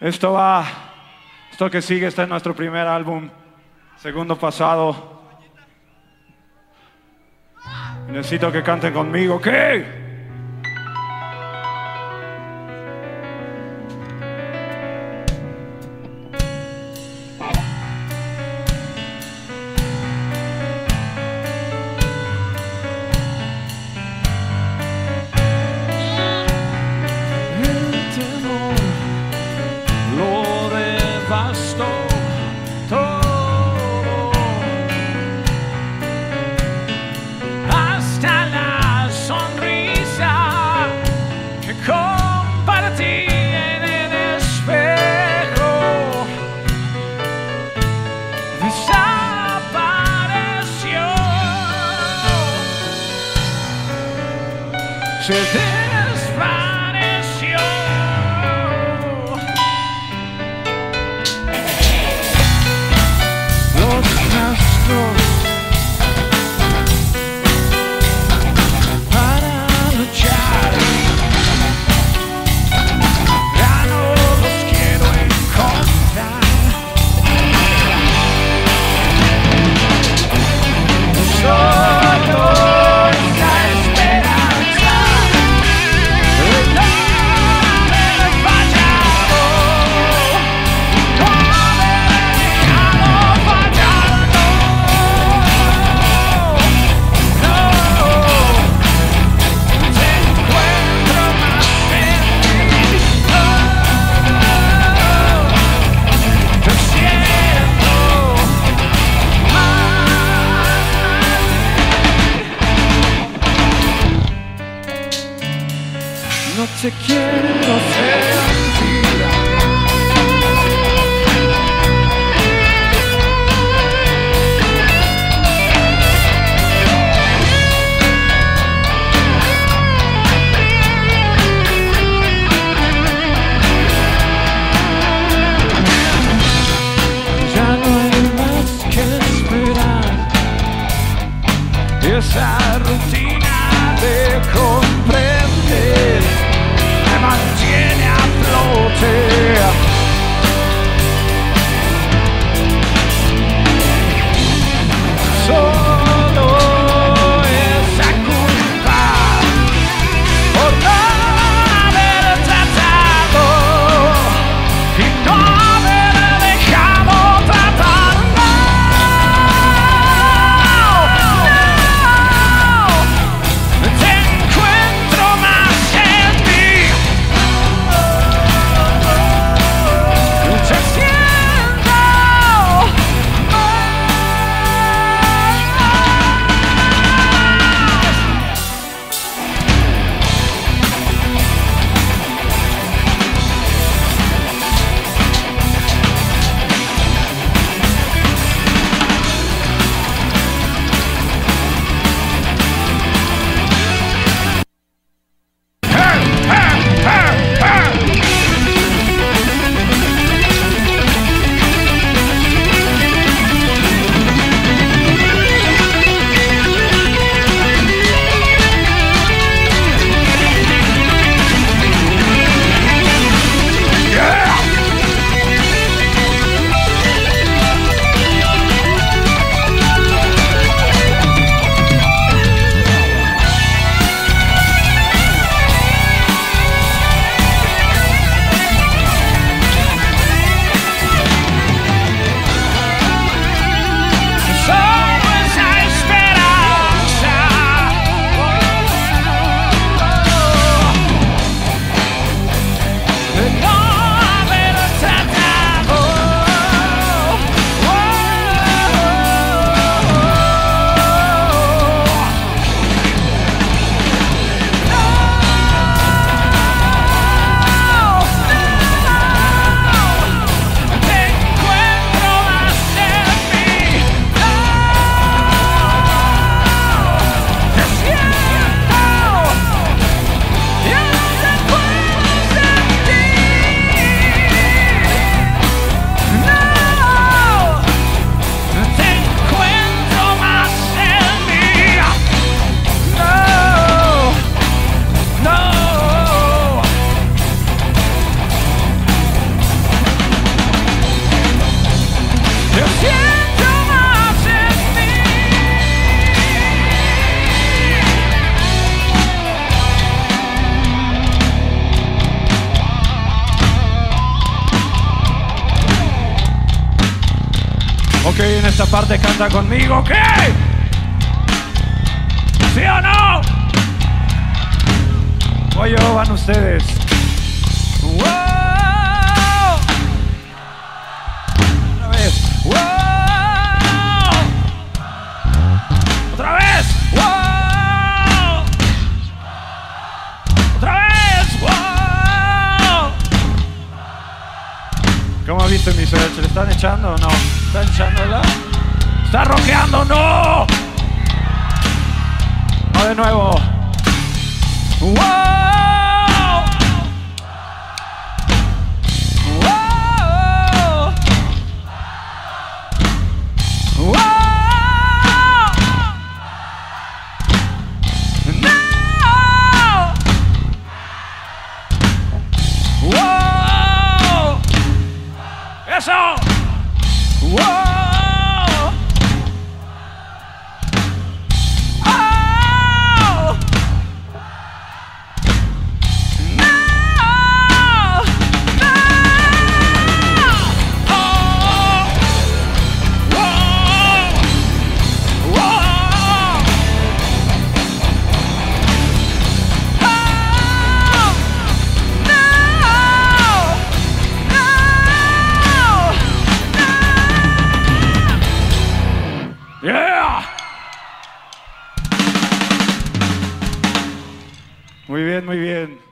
Esto va, esto que sigue, este es nuestro primer álbum, segundo pasado. Necesito que canten conmigo, ¿qué? Said this fight is yours. Lost my story. no te quiero sentir. Ya no hay más que esperar esa rutina de comprender. Ewangelia ploty. Ok, en esta parte canta conmigo, ¿ok? ¿Sí o no? Voy yo, van ustedes. Otra vez. Otra vez. Wow. Otra vez. Wow. ¿Cómo viste mi search? ¿Le están echando o no? ¿Están echándola? ¿Está roqueando? ¡No! No, de nuevo. ¡Wow! muy bien.